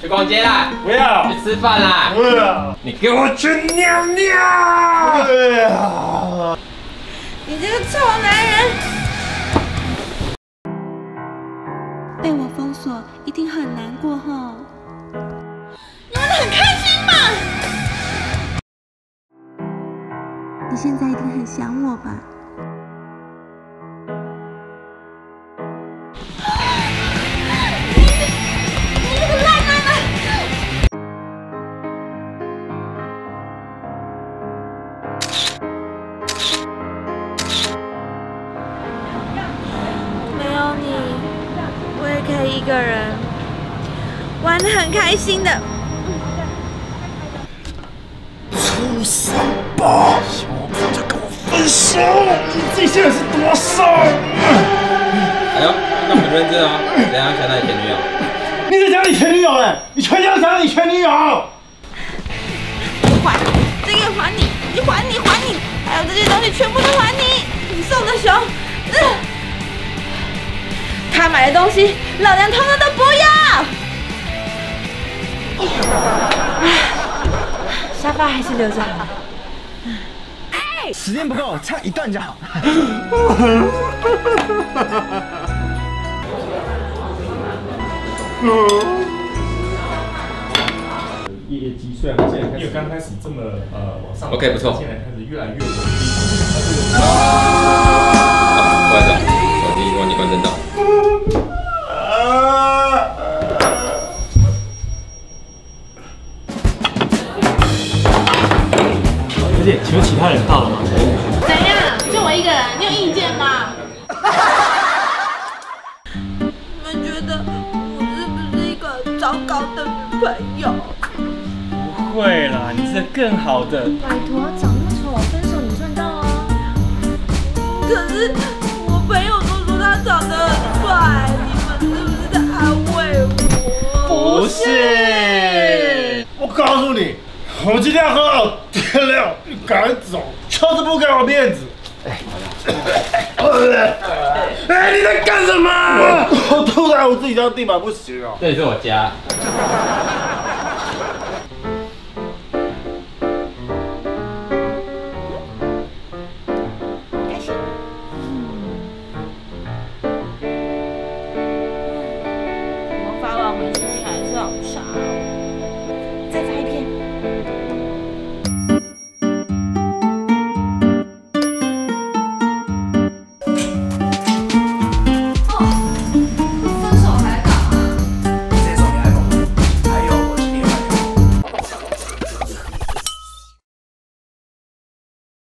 去逛街啦，不要，去吃饭啦，不要，你给我去尿尿！不要。你这个臭男人！被我封锁一定很难过哈。你玩的很开心嘛？你现在一定很想我吧？有你，我也可以一个人玩的很开心的。畜生吧！希望不要再跟我分手！你自己现在是多少？哎呦，那很认真啊，等一下想到你前女友。你在讲你前女友嘞？你全家讲你前女友？还这个还你，他买的东西，老娘通通都不要。唉沙发还是留着好。时间不够，唱一段就好。业绩虽然现在因为刚开始这么呃往上 OK，不错现在开始越来越稳定。好，关掉，手机忘记关震动。请问其他人到了吗？怎样？就我一个人，你有意见吗？你们觉得我是不是一个糟糕的女朋友？不会啦，你是更好的。拜托，我今天要喝到天亮，你赶走，就是不给我面子。哎，你在干什么？我吐在我自己家地板不行啊。这里是我家。